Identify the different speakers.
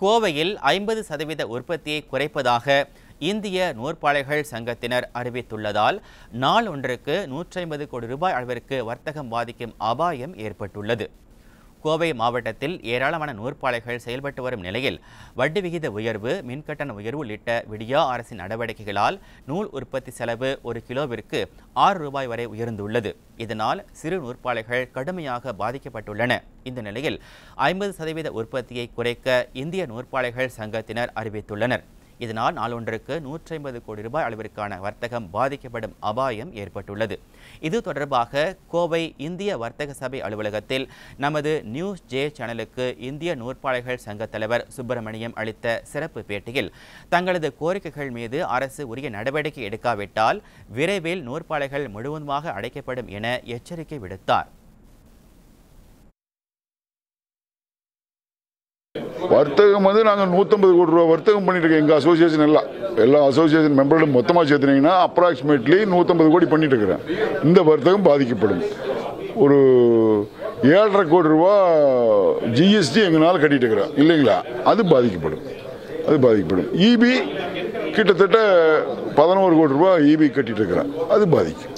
Speaker 1: கோவையில் ஐம்பது சதவீத உற்பத்தியை குறைப்பதாக இந்திய நூற்பாலைகள் சங்கத்தினர் அறிவித்துள்ளதால் நாள் ஒன்றுக்கு நூற்றி ஐம்பது கோடி ரூபாய் அளவிற்கு வர்த்தகம் பாதிக்கும் அபாயம் ஏற்பட்டுள்ளது. கோவை மாவட்டத்தில் ஏராளமான நூற்பாலைகள் செயல்பட்டு வரும் நிலையில் வட்டி விகித உயர்வு மின்கட்டண உயர்வு உள்ளிட்ட விடியா அரசின் நடவடிக்கைகளால் நூல் உற்பத்தி செலவு ஒரு கிலோவிற்கு ஆறு ரூபாய் வரை உயர்ந்துள்ளது. இதனால் சிறு நூற்பாலைகள் கடுமையாக பாதிக்கப்பட்டுள்ளன. இந்த நிலையில் ஐம்பது சதவீத உற்பத்தியை குறைக்க இந்திய நூற்பாலைகள் சங்கத்தினர் அறிவித்துள்ளனர். இதனால் நாளொன்றுக்கு நூற்றி ஐம்பது கோடி ரூபாய் அளவிற்கான வர்த்தகம் பாதிக்கப்படும் அபாயம் ஏற்பட்டுள்ளது. இது தொடர்பாக கோவை இந்திய வர்த்தக சபை அலுவலகத்தில் நமது நியூஸ் ஜே சேனலுக்கு இந்திய நூற்பாலைகள் சங்க தலைவர் சுப்பிரமணியம் அளித்த சிறப்பு பேட்டியில் தங்களது கோரிக்கைகள் மீது அரசு உரிய நடவடிக்கை எடுக்காவிட்டால் விரைவில் நூற்பாலைகள் முழுவதுமாக அடைக்கப்படும் என எச்சரிக்கை விடுத்தார்.
Speaker 2: வர்த்தகம் வந்து நாங்கள் நூற்றம்பது கோடி ரூபா வர்த்தகம் பண்ணிட்டு இருக்கோம் எங்கள் அசோசியேஷன் எல்லாம். எல்லா அசோசியேஷன் மெம்பர்களும் மொத்தமாக சேர்த்துனீங்கன்னா அப்ராக்சிமேட்லி நூற்றம்பது கோடி பண்ணிட்டு இருக்கிறேன் இந்த வர்த்தகம் பாதிக்கப்படும். ஒரு ஏழரை கோடி ரூபா ஜிஎஸ்டி எங்களால் கட்டிட்டு இருக்கிறோம் இல்லைங்களா? அது பாதிக்கப்படும். அது பாதிக்கப்படும். இபி கிட்டத்தட்ட பதினோரு கோடி ரூபா இபி கட்டிட்டு இருக்கிறேன் அது பாதிக்கும்.